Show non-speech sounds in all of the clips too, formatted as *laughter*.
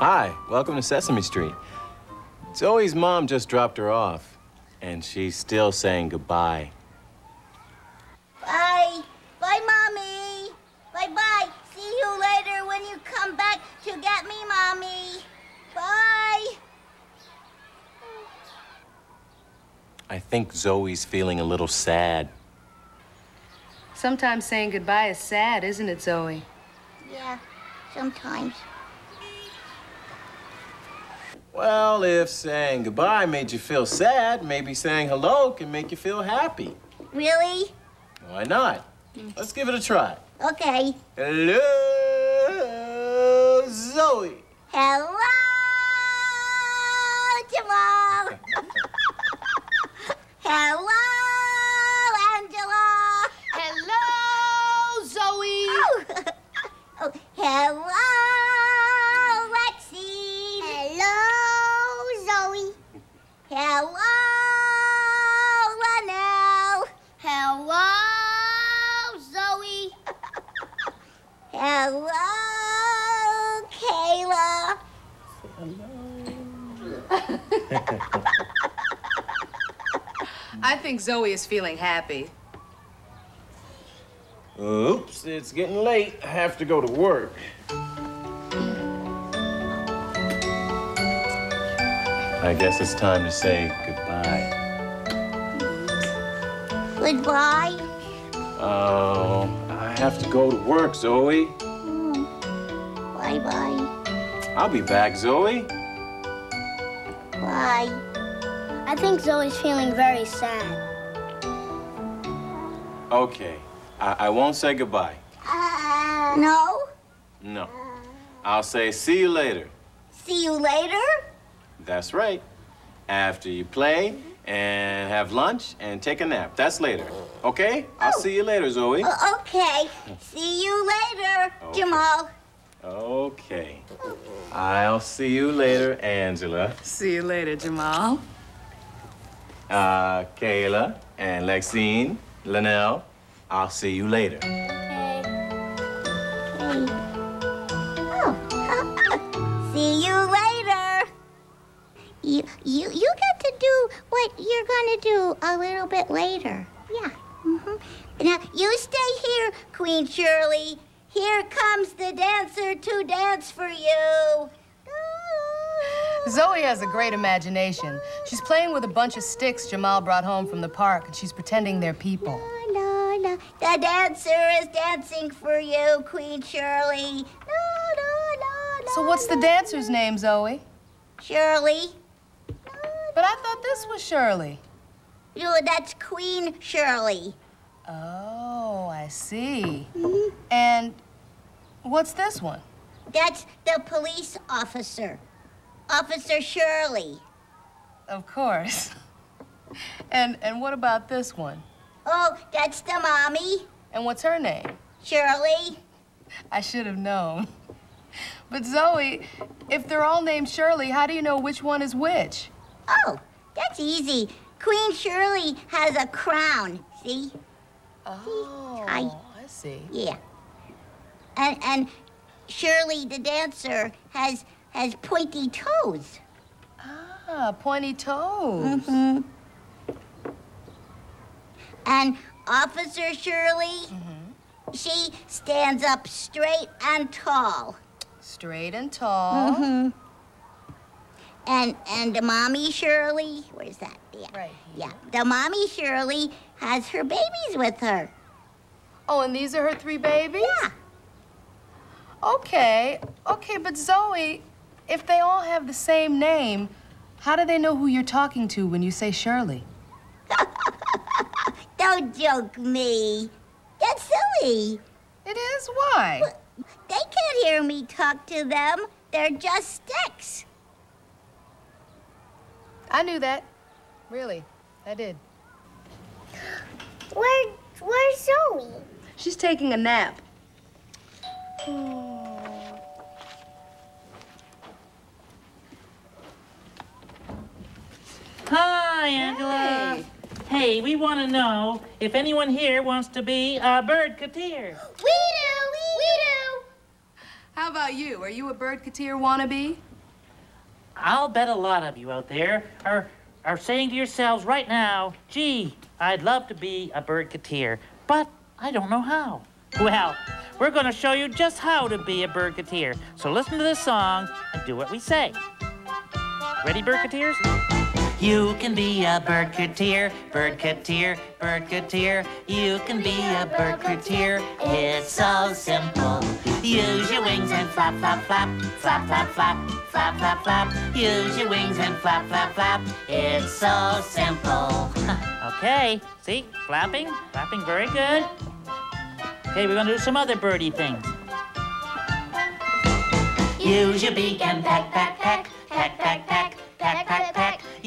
Hi, welcome to Sesame Street. Zoe's mom just dropped her off, and she's still saying goodbye. Bye. Bye, Mommy. Bye-bye. See you later when you come back to get me, Mommy. Bye. I think Zoe's feeling a little sad. Sometimes saying goodbye is sad, isn't it, Zoe? Yeah, sometimes. Well, if saying goodbye made you feel sad, maybe saying hello can make you feel happy. Really? Why not? Hmm. Let's give it a try. Okay. Hello, Zoe. Hello, Jamal. *laughs* Hello, Angela. Hello, Zoe. Oh, *laughs* oh hello, I think Zoe is feeling happy. Oops, it's getting late. I have to go to work. I guess it's time to say goodbye. Goodbye. Oh, I have to go to work, Zoe. Mm. Bye bye. I'll be back, Zoe. Bye. I think Zoe's feeling very sad. Okay, I, I won't say goodbye. Uh, no? No. I'll say see you later. See you later? That's right. After you play and have lunch and take a nap. That's later. Okay? I'll see you later, Zoe. Uh, okay. See you later, Okay. Jamal. Okay. I'll see you later, Angela. See you later, Jamal. Uh, Kayla and Lexine, Linnell. I'll see you later. Oh. *laughs* See you later. You, you, you get to do what you're gonna do a little bit later. Yeah. hmm Now, you stay here, Queen Shirley. Here comes the dancer to dance for you. Zoe has a great imagination. She's playing with a bunch of sticks Jamal brought home from the park, and she's pretending they're people. La, la, la. The dancer is dancing for you, Queen Shirley. No, no, no, la, So what's the la, dancer's name, Zoe? Shirley. But I thought this was Shirley. No, that's Queen Shirley. Oh, I see. Mm-hmm. And what's this one? That's the police officer. Officer Shirley. Of course. And and what about this one? Oh, that's the mommy. And what's her name? Shirley. I should have known. But Zoe, if they're all named Shirley, how do you know which one is which? Oh, that's easy. Queen Shirley has a crown. See? Oh, I- I see. Yeah. And and Shirley the dancer has has pointy toes. Ah, pointy toes. hmm And Officer Shirley, Mhm. she stands up straight and tall. Straight and tall. hmm And and the mommy Shirley, where's that? Yeah. Right Here. Yeah. The mommy Shirley has her babies with her. Oh, and these are her three babies? Yeah. Okay, okay, but Zoe, if they all have the same name, how do they know who you're talking to when you say Shirley? *laughs* Don't joke me. That's silly. It is? Why? They can't hear me talk to them. They're just sticks. I knew that. Really, I did. Where where's Zoe? She's taking a nap. Hmm. Hi, Angela. Hey. we want to know if anyone here wants to be a birdketeer. We do. We do. How about you? Are you a birdketeer wannabe? I'll bet a lot of you out there are, are saying to yourselves right now, gee, I'd love to be a birdketeer, but I don't know how. Well, we're going to show you just how to be a birdketeer. So listen to this song and do what we say. Ready, birdketeers? You can be a birdketeer, birdketeer, birdketeer. You can be a birdketeer. It's so simple. Use your wings and flap, flap, flap, flap, flap, flap, flap, flap, flap. Use your wings and flap, flap, flap. It's so simple. *laughs* okay, see, flapping, flapping, very good. Okay, we're gonna do some other birdie things. Use your beak and peck, peck, peck, peck,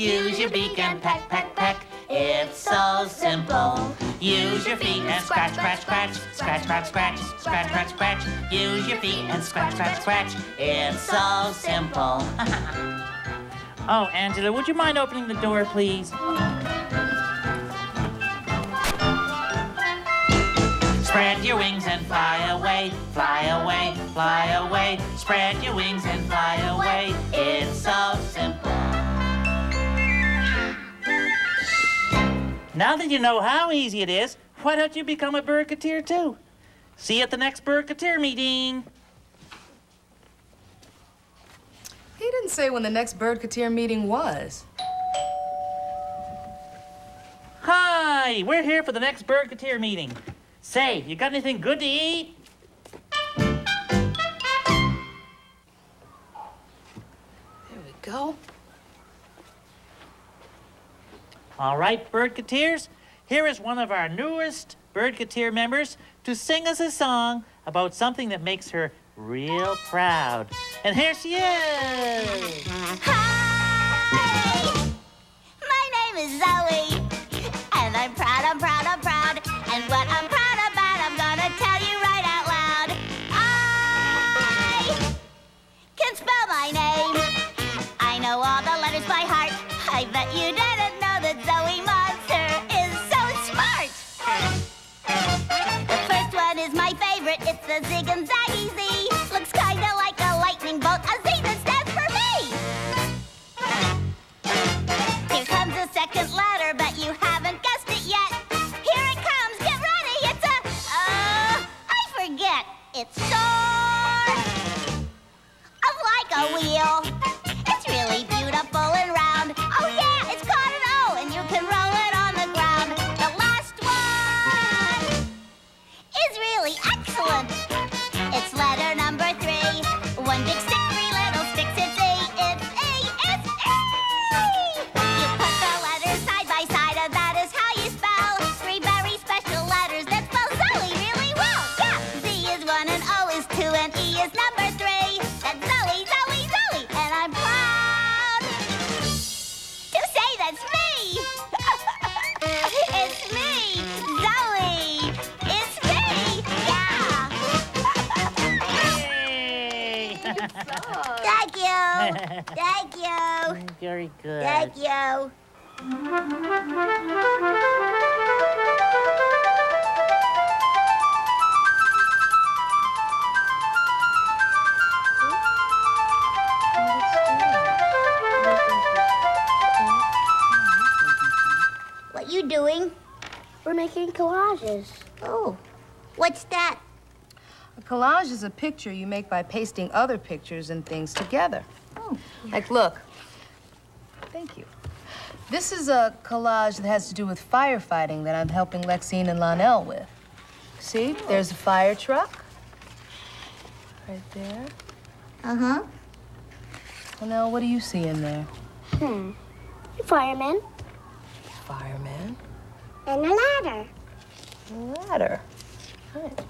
Use your beak and peck, peck, peck. It's so simple. Use your feet and scratch, scratch, scratch. Scratch, scratch, scratch. Scratch, scratch, scratch. Use your feet and scratch, scratch, scratch. It's so simple. *laughs* oh, Angela, would you mind opening the door, please? Spread your wings and fly away, fly away, fly away. Spread your wings and fly away. It's so simple. Now that you know how easy it is, why don't you become a birdketeer too? See you at the next birdketeer meeting. He didn't say when the next birdketeer meeting was. Hi, we're here for the next birdketeer meeting. Say, you got anything good to eat? All right, birdketeers, here is one of our newest birdketeer members to sing us a song about something that makes her real proud. And here she is. Hi! My name is Zoe, and I'm proud, I'm proud, I'm proud. And what I'm proud about, I'm gonna tell you right out loud. I can spell my name. I know all the letters by heart. I bet you didn't favorite. It's the Zig and Zaggy Z. Looks kinda like a lightning bolt. A A Z Thank you. Very good. Thank you. What you doing? We're making collages. Oh, what's that? A collage is a picture you make by pasting other pictures and things together. Oh, Like, look. Thank you. This is a collage that has to do with firefighting that I'm helping Lexine and Lonell with. See, there's a fire truck. Right there. uh-huh. Lonell, what do you see in there? Hmm. Fireman Fireman. and a ladder. A ladder. Right.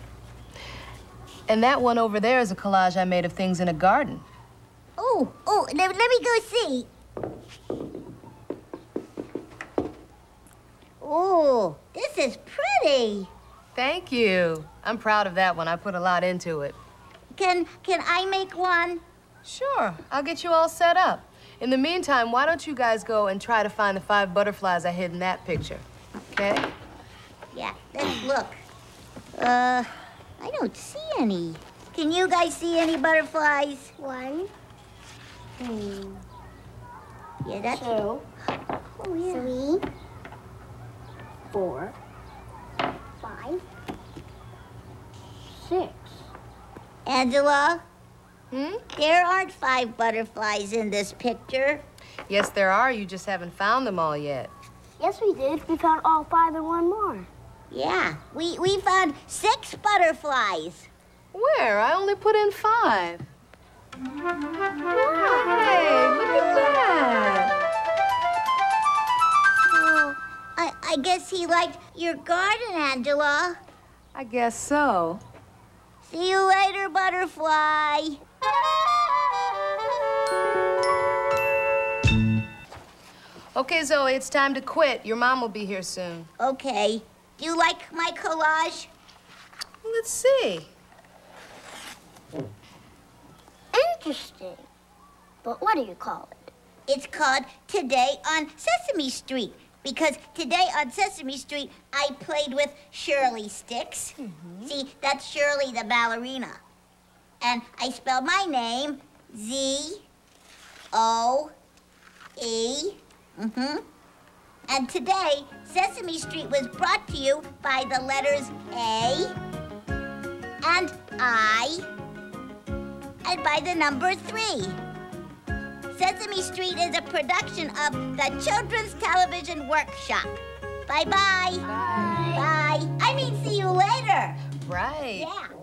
And that one over there is a collage I made of things in a garden. Oh, oh, let, let me go see. Oh, this is pretty. Thank you. I'm proud of that one. I put a lot into it. Can can I make one? Sure, I'll get you all set up. In the meantime, why don't you guys go and try to find the five butterflies I hid in that picture? Okay? Yeah, let's look. Uh, I don't see any. Can you guys see any butterflies? One, two, Yeah, that's Two, oh, yeah. three, four, five, six. Angela, Hmm? there aren't five butterflies in this picture. Yes, there are. You just haven't found them all yet. Yes, we did. We found all five and one more. Yeah, we, we found six butterflies. Where? I only put in five. Hey, look at that. Oh, I, I guess he liked your garden, Angela. I guess so. See you later, butterfly. Okay, Zoe, it's time to quit. Your mom will be here soon. Okay. Do you like my collage? Let's see. Interesting. But what do you call it? It's called Today on Sesame Street because today on Sesame Street I played with Shirley Sticks. See, that's Shirley the ballerina. And I spelled my name Z O E. Mhm. And today Sesame Street was brought to you by the letters A and I and by the number 3. Sesame Street is a production of the Children's Television Workshop. Bye bye. Bye. Bye. I mean, see you later. Right. Yeah.